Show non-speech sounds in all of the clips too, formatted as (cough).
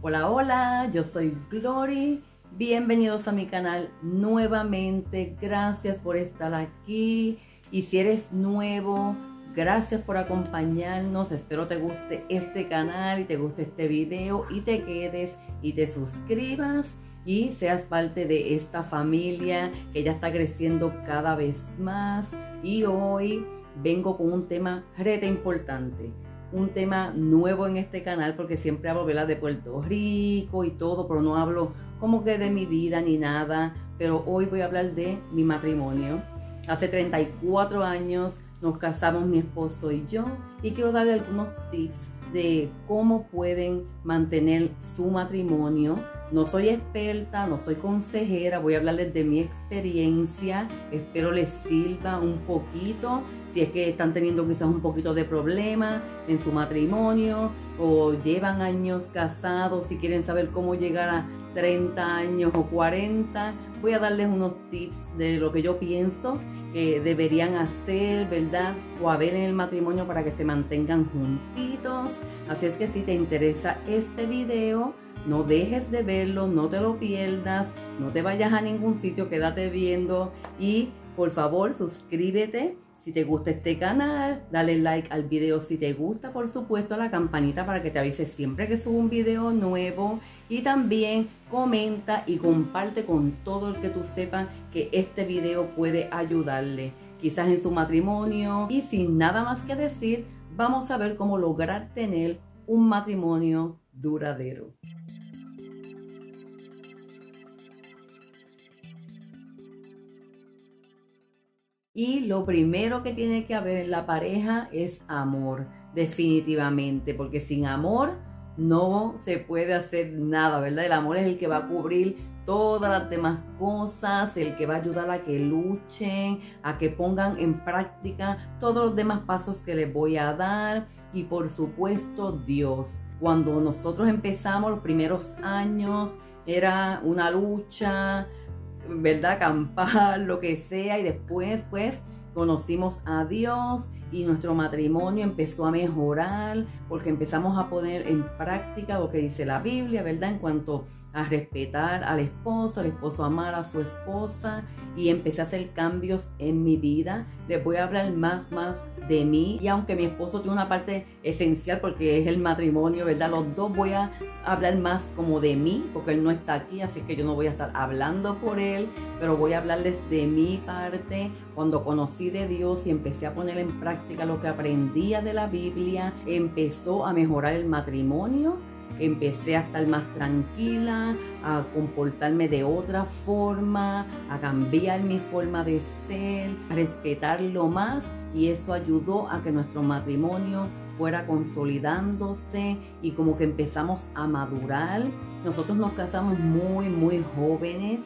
Hola, hola, yo soy Glory. Bienvenidos a mi canal nuevamente. Gracias por estar aquí. Y si eres nuevo, gracias por acompañarnos. Espero te guste este canal y te guste este video y te quedes y te suscribas y seas parte de esta familia que ya está creciendo cada vez más. Y hoy vengo con un tema rete importante un tema nuevo en este canal porque siempre hablo de Puerto Rico y todo, pero no hablo como que de mi vida ni nada. Pero hoy voy a hablar de mi matrimonio. Hace 34 años nos casamos mi esposo y yo y quiero darle algunos tips de cómo pueden mantener su matrimonio. No soy experta, no soy consejera, voy a hablarles de mi experiencia. Espero les sirva un poquito si es que están teniendo quizás un poquito de problema en su matrimonio o llevan años casados, si quieren saber cómo llegar a 30 años o 40, voy a darles unos tips de lo que yo pienso que deberían hacer, ¿verdad? O haber en el matrimonio para que se mantengan juntitos. Así es que si te interesa este video, no dejes de verlo, no te lo pierdas, no te vayas a ningún sitio, quédate viendo y por favor suscríbete si te gusta este canal, dale like al video si te gusta, por supuesto, a la campanita para que te avise siempre que subo un video nuevo. Y también comenta y comparte con todo el que tú sepas que este video puede ayudarle. Quizás en su matrimonio. Y sin nada más que decir, vamos a ver cómo lograr tener un matrimonio duradero. Y lo primero que tiene que haber en la pareja es amor, definitivamente, porque sin amor no se puede hacer nada, ¿verdad? El amor es el que va a cubrir todas las demás cosas, el que va a ayudar a que luchen, a que pongan en práctica todos los demás pasos que les voy a dar y por supuesto Dios. Cuando nosotros empezamos los primeros años era una lucha, ¿verdad? Acampar, lo que sea, y después, pues, conocimos a Dios y nuestro matrimonio empezó a mejorar porque empezamos a poner en práctica lo que dice la Biblia, ¿verdad? En cuanto a respetar al esposo, al esposo amar a su esposa y empecé a hacer cambios en mi vida. Les voy a hablar más, más de mí y aunque mi esposo tiene una parte esencial porque es el matrimonio, ¿verdad? Los dos voy a hablar más como de mí porque él no está aquí, así que yo no voy a estar hablando por él, pero voy a hablarles de mi parte. Cuando conocí de Dios y empecé a poner en práctica lo que aprendía de la Biblia, empezó a mejorar el matrimonio empecé a estar más tranquila, a comportarme de otra forma, a cambiar mi forma de ser, a respetarlo más y eso ayudó a que nuestro matrimonio fuera consolidándose y como que empezamos a madurar. Nosotros nos casamos muy, muy jóvenes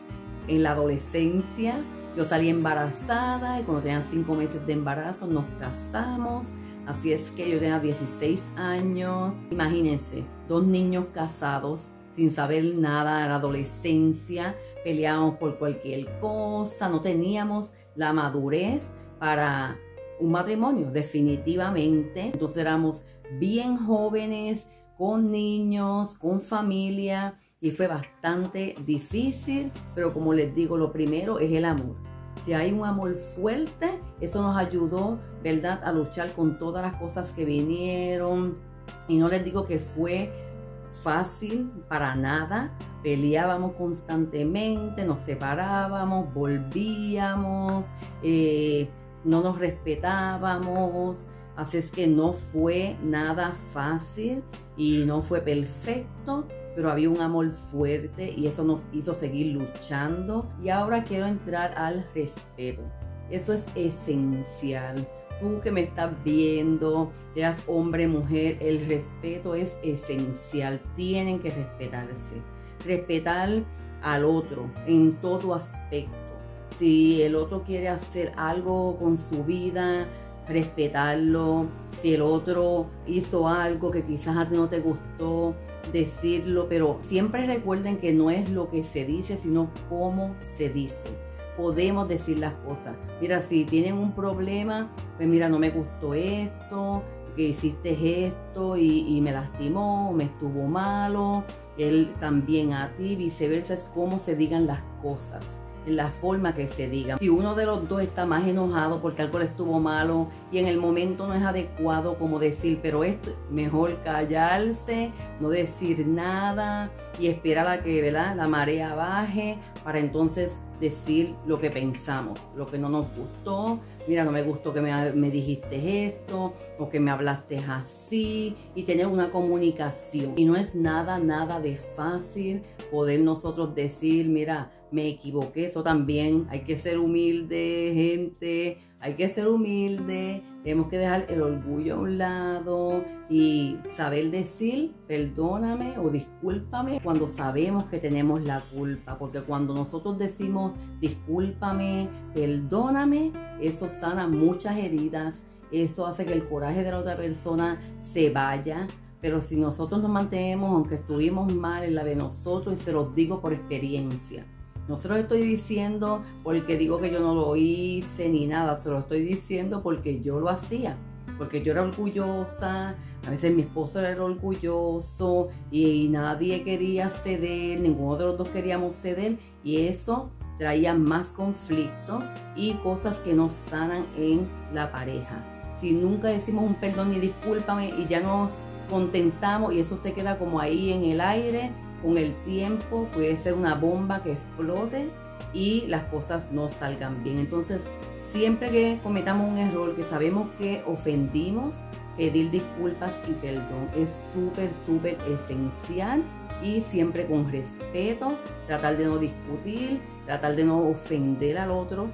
en la adolescencia. Yo salí embarazada y cuando tenían cinco meses de embarazo nos casamos. Así es que yo tenía 16 años. Imagínense, dos niños casados sin saber nada de la adolescencia. Peleábamos por cualquier cosa. No teníamos la madurez para un matrimonio, definitivamente. Entonces éramos bien jóvenes, con niños, con familia. Y fue bastante difícil. Pero como les digo, lo primero es el amor si hay un amor fuerte, eso nos ayudó, ¿verdad?, a luchar con todas las cosas que vinieron. Y no les digo que fue fácil para nada. Peleábamos constantemente, nos separábamos, volvíamos, eh, no nos respetábamos. Así es que no fue nada fácil y no fue perfecto, pero había un amor fuerte y eso nos hizo seguir luchando. Y ahora quiero entrar al respeto. Eso es esencial. Tú que me estás viendo, seas hombre, mujer, el respeto es esencial. Tienen que respetarse. Respetar al otro en todo aspecto. Si el otro quiere hacer algo con su vida, respetarlo. Si el otro hizo algo que quizás a ti no te gustó, decirlo, pero siempre recuerden que no es lo que se dice, sino cómo se dice. Podemos decir las cosas. Mira, si tienen un problema, pues mira, no me gustó esto, que hiciste esto y, me lastimó, me estuvo malo, él también a ti, viceversa, es cómo se digan las cosas, en la forma que se digan. Si uno de los dos está más enojado porque algo le estuvo malo y en el momento no es adecuado como decir, pero es mejor callarse, no decir nada y esperar a que ¿verdad? la marea baje para entonces decir lo que pensamos, lo que no nos gustó. Mira, no me gustó que me, me, dijiste esto o que me hablaste así y tener una comunicación. Y no es nada, nada de fácil poder nosotros decir, mira, me equivoqué. Eso también hay que ser humilde, gente hay que ser humilde, tenemos que dejar el orgullo a un lado y saber decir perdóname o discúlpame cuando sabemos que tenemos la culpa. Porque cuando nosotros decimos discúlpame, perdóname, eso sana muchas heridas, eso hace que el coraje de la otra persona se vaya. Pero si nosotros nos mantenemos, aunque estuvimos mal en la de nosotros, y se los digo por experiencia, no lo estoy diciendo porque digo que yo no lo hice ni nada, se lo estoy diciendo porque yo lo hacía, porque yo era orgullosa, a veces mi esposo era orgulloso y nadie quería ceder, ninguno de los dos queríamos ceder y eso traía más conflictos y cosas que nos sanan en la pareja. Si nunca decimos un perdón ni discúlpame y ya nos contentamos y eso se queda como ahí en el aire, con el tiempo puede ser una bomba que explote y las cosas no salgan bien. Entonces, siempre que cometamos un error, que sabemos que ofendimos, pedir disculpas y perdón es súper, súper esencial y siempre con respeto, tratar de no discutir, tratar de no ofender al otro.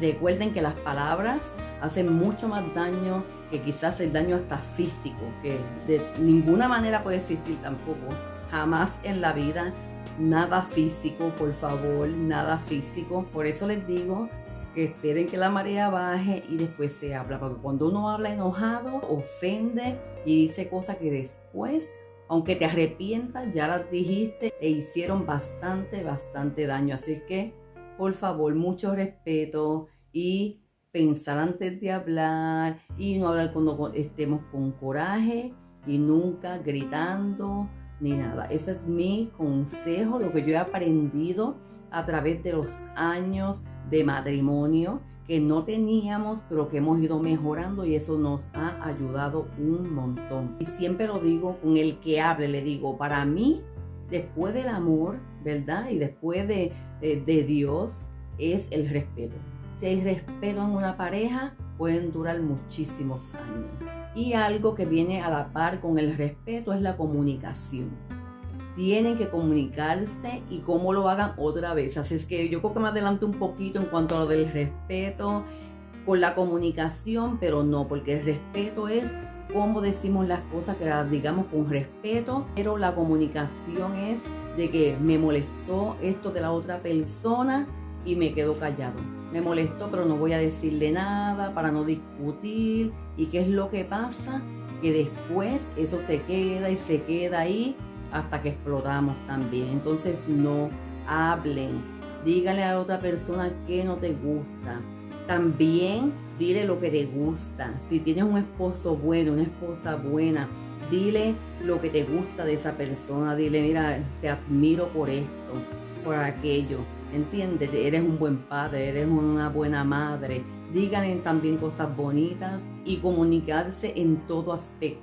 Recuerden que las palabras hacen mucho más daño que quizás el daño hasta físico, que de ninguna manera puede existir tampoco jamás en la vida nada físico, por favor, nada físico. Por eso les digo que esperen que la marea baje y después se habla, porque cuando uno habla enojado, ofende y dice cosas que después, aunque te arrepientas, ya las dijiste e hicieron bastante, bastante daño. Así que, por favor, mucho respeto y pensar antes de hablar y no hablar cuando estemos con coraje y nunca gritando ni nada. Ese es mi consejo, lo que yo he aprendido a través de los años de matrimonio que no teníamos, pero que hemos ido mejorando y eso nos ha ayudado un montón. Y siempre lo digo con el que hable, le digo, para mí, después del amor, ¿verdad? Y después de, de Dios, es el respeto. Si hay respeto en una pareja, pueden durar muchísimos años. Y algo que viene a la par con el respeto es la comunicación. Tienen que comunicarse y cómo lo hagan otra vez. Así es que yo creo que me adelanto un poquito en cuanto a lo del respeto con la comunicación, pero no, porque el respeto es cómo decimos las cosas, que las digamos con respeto, pero la comunicación es de que me molestó esto de la otra persona y me quedo callado me molestó, pero no voy a decirle nada para no discutir. ¿Y qué es lo que pasa? Que después eso se queda y se queda ahí hasta que explotamos también. Entonces no hablen, dígale a otra persona que no te gusta. También dile lo que te gusta. Si tienes un esposo bueno, una esposa buena, dile lo que te gusta de esa persona. Dile, mira, te admiro por esto, por aquello ¿entiendes? Eres un buen padre, eres una buena madre. Díganle también cosas bonitas y comunicarse en todo aspecto.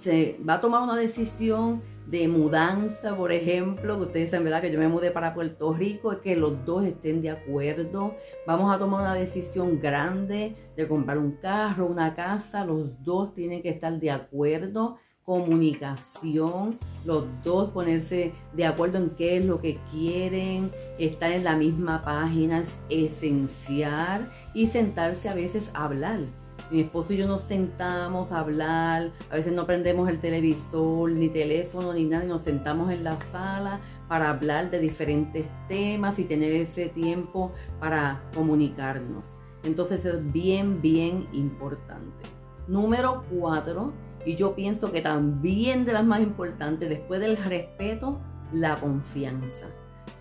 Se va a tomar una decisión de mudanza, por ejemplo, que ustedes saben, ¿verdad? Que yo me mudé para Puerto Rico, es que los dos estén de acuerdo. Vamos a tomar una decisión grande de comprar un carro, una casa, los dos tienen que estar de acuerdo comunicación, los dos ponerse de acuerdo en qué es lo que quieren, estar en la misma página es esencial y sentarse a veces a hablar. Mi esposo y yo nos sentamos a hablar, a veces no prendemos el televisor, ni teléfono, ni nada, y nos sentamos en la sala para hablar de diferentes temas y tener ese tiempo para comunicarnos. Entonces es bien, bien importante. Número cuatro, y yo pienso que también de las más importantes, después del respeto, la confianza.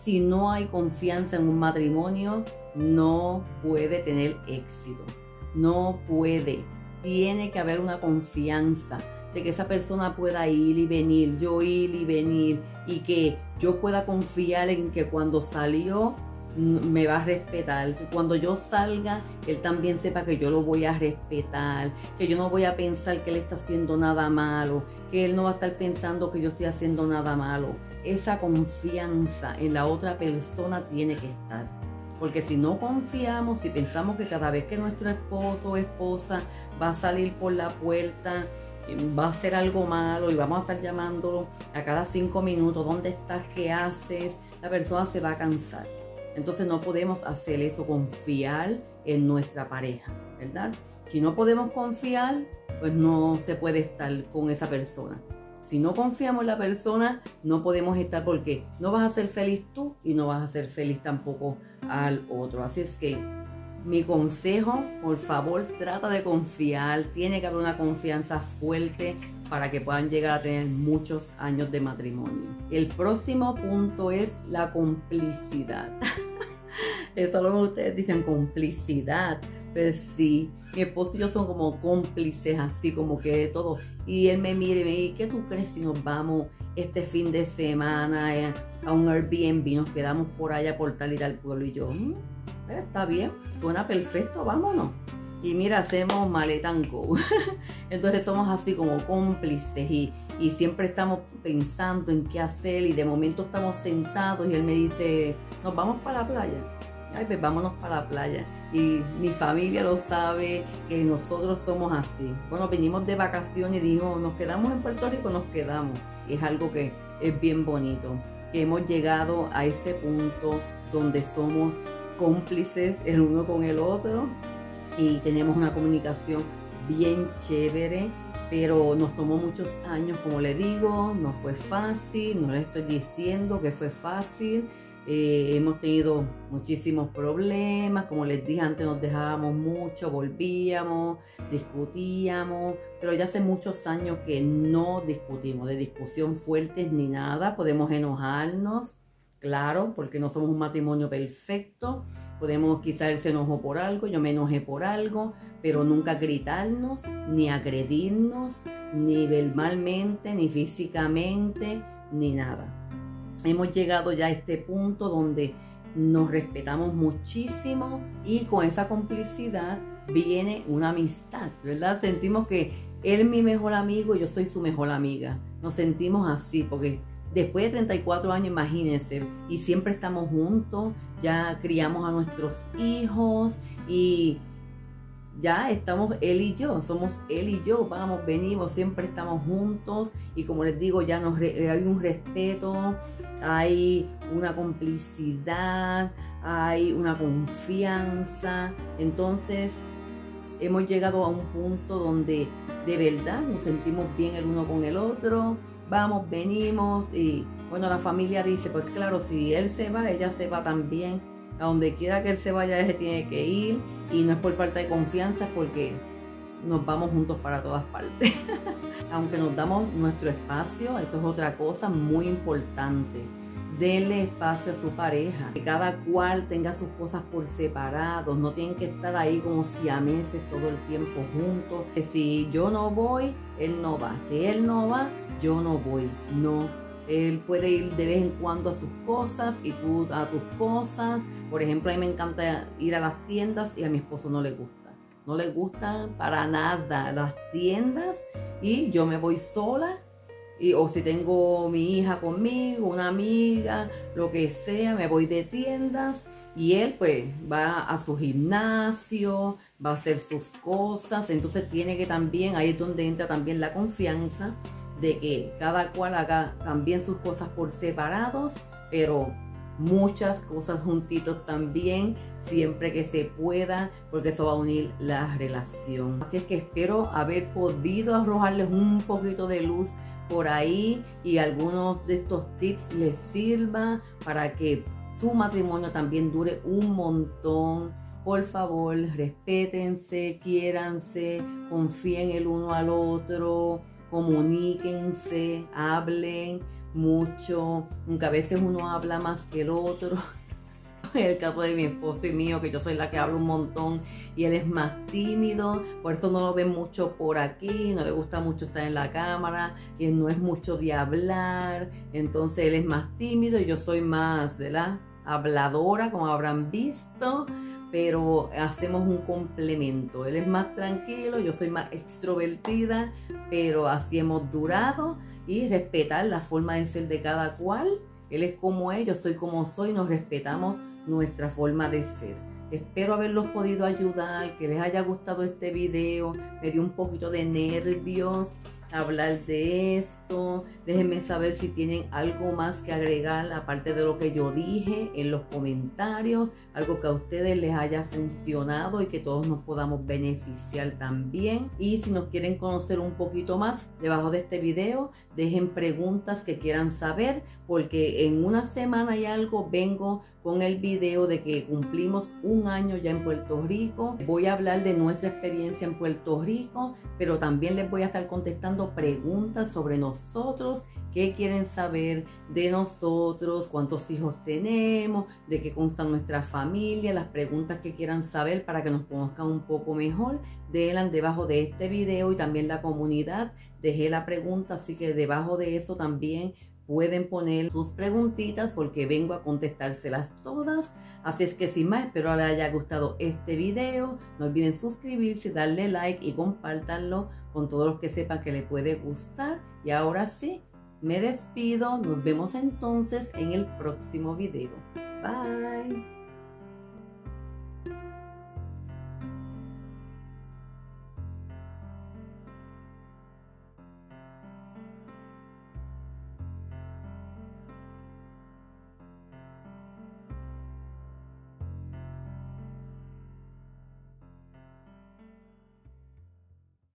Si no hay confianza en un matrimonio, no puede tener éxito. No puede. tiene que haber una confianza de que esa persona pueda ir y venir, yo ir y venir, y que yo pueda confiar en que cuando salió me va a respetar, cuando yo salga, él también sepa que yo lo voy a respetar, que yo no voy a pensar que él está haciendo nada malo, que él no va a estar pensando que yo estoy haciendo nada malo. Esa confianza en la otra persona tiene que estar. Porque si no confiamos, si pensamos que cada vez que nuestro esposo o esposa va a salir por la puerta, va a hacer algo malo y vamos a estar llamándolo a cada cinco minutos, ¿dónde estás? ¿Qué haces? La persona se va a cansar. Entonces no podemos hacer eso, confiar en nuestra pareja, ¿verdad? Si no podemos confiar, pues no se puede estar con esa persona. Si no confiamos en la persona, no podemos estar porque no vas a ser feliz tú y no vas a ser feliz tampoco al otro. Así es que mi consejo, por favor, trata de confiar. Tiene que haber una confianza fuerte para que puedan llegar a tener muchos años de matrimonio. El próximo punto es la complicidad. (laughs) Eso lo que ustedes dicen complicidad. Pero sí, mi esposo y yo son como cómplices, así como que de todo. Y él me mira y me dice, ¿qué tú crees si nos vamos este fin de semana eh, a un Airbnb? Nos quedamos por allá por tal y tal pueblo. Y yo, mm, eh, está bien, suena perfecto, vámonos. Y mira, hacemos maletanco. (laughs) Entonces somos así como cómplices y, y siempre estamos pensando en qué hacer y de momento estamos sentados y él me dice, nos vamos para la playa. Ay, pues vámonos para la playa. Y mi familia lo sabe que nosotros somos así. Bueno, venimos de vacaciones y dijimos, nos quedamos en Puerto Rico, nos quedamos. Es algo que es bien bonito. Que hemos llegado a ese punto donde somos cómplices el uno con el otro y tenemos una comunicación bien chévere, pero nos tomó muchos años, como le digo, no fue fácil, no le estoy diciendo que fue fácil, eh, hemos tenido muchísimos problemas, como les dije antes nos dejábamos mucho, volvíamos, discutíamos, pero ya hace muchos años que no discutimos, de discusión fuertes ni nada, podemos enojarnos, claro, porque no somos un matrimonio perfecto, podemos quizás él se enojó por algo, yo me enojé por algo, pero nunca gritarnos, ni agredirnos, ni verbalmente, ni físicamente, ni nada hemos llegado ya a este punto donde nos respetamos muchísimo y con esa complicidad viene una amistad, ¿verdad? Sentimos que él es mi mejor amigo y yo soy su mejor amiga. Nos sentimos así porque después de 34 años, imagínense, y siempre estamos juntos, ya criamos a nuestros hijos y ya estamos él y yo, somos él y yo, vamos, venimos, siempre estamos juntos y como les digo, ya nos hay un respeto, hay una complicidad, hay una confianza, entonces hemos llegado a un punto donde de verdad nos sentimos bien el uno con el otro, vamos, venimos y bueno, la familia dice, pues claro, si él se va, ella se va también, a donde quiera que él se vaya, él tiene que ir y no es por falta de confianza, es porque nos vamos juntos para todas partes. (laughs) Aunque nos damos nuestro espacio, eso es otra cosa muy importante. Denle espacio a su pareja, que cada cual tenga sus cosas por separado, no tienen que estar ahí como si a meses todo el tiempo juntos. Que si yo no voy, él no va. Si él no va, yo no voy. No, él puede ir de vez en cuando a sus cosas y tú a tus cosas. Por ejemplo, a mí me encanta ir a las tiendas y a mi esposo no le gusta. No le gustan para nada las tiendas y yo me voy sola. Y, o si tengo mi hija conmigo, una amiga, lo que sea, me voy de tiendas y él pues va a su gimnasio, va a hacer sus cosas, entonces tiene que también, ahí es donde entra también la confianza, de que cada cual haga también sus cosas por separados, pero muchas cosas juntitos también, siempre que se pueda, porque eso va a unir la relación. Así es que espero haber podido arrojarles un poquito de luz por ahí y algunos de estos tips les sirva para que su matrimonio también dure un montón. Por favor, respétense, quiéranse, confíen el uno al otro comuníquense, hablen mucho, aunque a veces uno habla más que el otro. en (laughs) el caso de mi esposo y mío, que yo soy la que hablo un montón y él es más tímido, por eso no lo ven mucho por aquí, no le gusta mucho estar en la cámara y no es mucho de hablar, entonces él es más tímido y yo soy más, ¿verdad? Habladora, como habrán visto pero hacemos un complemento. Él es más tranquilo, yo soy más extrovertida, pero así hemos durado y respetar la forma de ser de cada cual. Él es como él, yo soy como soy, nos respetamos nuestra forma de ser. Espero haberlos podido ayudar, que les haya gustado este video, me dio un poquito de nervios hablar de esto. Déjenme saber si tienen algo más que agregar aparte de lo que yo dije en los comentarios, algo que a ustedes les haya funcionado y que todos nos podamos beneficiar también. Y si nos quieren conocer un poquito más, debajo de este video dejen preguntas que quieran saber porque en una semana y algo vengo con el video de que cumplimos un año ya en Puerto Rico. Voy a hablar de nuestra experiencia en Puerto Rico, pero también les voy a estar contestando preguntas sobre nosotros, qué quieren saber de nosotros, cuántos hijos tenemos, de qué consta nuestra familia, las preguntas que quieran saber para que nos conozcan un poco mejor. Déjenla debajo de este video y también la comunidad. Dejé la pregunta, así que debajo de eso también pueden poner sus preguntitas porque vengo a contestárselas todas. Así es que sin más, espero les haya gustado este video. No olviden suscribirse, darle like y compártanlo con todos los que sepan que les puede gustar. Y ahora sí, me despido. Nos vemos entonces en el próximo video. Bye.